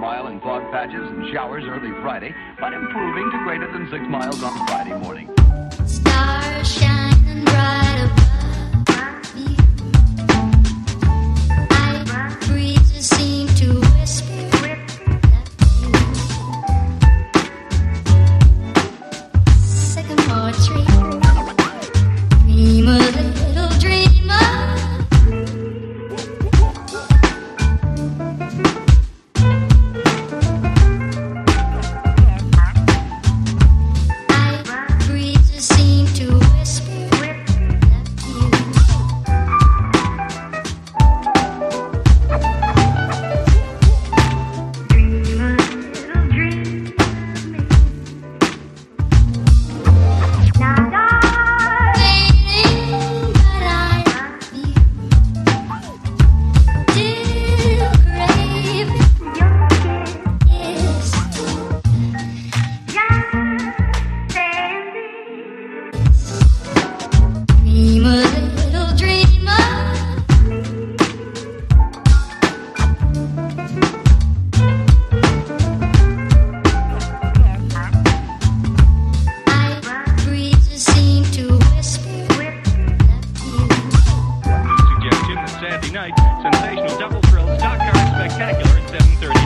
mile in fog patches and showers early Friday, but improving to greater than six miles on Friday morning. Stars Sensational double thrill, stock car spectacular at 7.30.